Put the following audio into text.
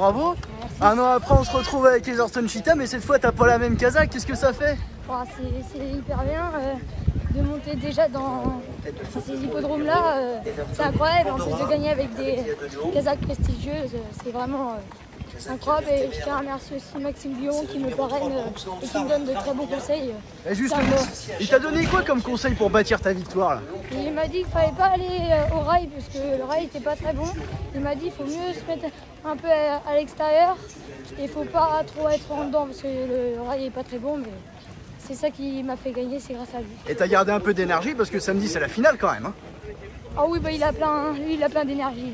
Bravo. Un an après, on se retrouve avec les Orton Cheetah, mais cette fois, t'as pas la même casaque. Qu'est-ce que ça fait c'est hyper bien euh, de monter déjà dans ces hippodromes là. c'est incroyable. En plus de gagner avec des casaques prestigieuses, euh, c'est vraiment euh, incroyable. Et je tiens à remercier aussi Maxime Guillon qui me parraine euh, et qui me donne de très bons conseils. Et juste, Ça me- il t'a donné quoi comme conseil pour bâtir ta victoire là? Et il m'a dit qu'il fallait pas aller euh, au rail parce que le rail était pas très bon. Il m'a dit qu'il faut mieux se mettre un peu à, l'extérieur et il faut pas trop être en dedans parce que le, rail est pas très bon. Mais c'est ça qui m'a fait gagner, c'est grâce à lui. Et t'as gardé un peu d'énergie parce que samedi, c'est la finale quand même. hein. Ah oui, bah il a plein, lui, il a plein d'énergie.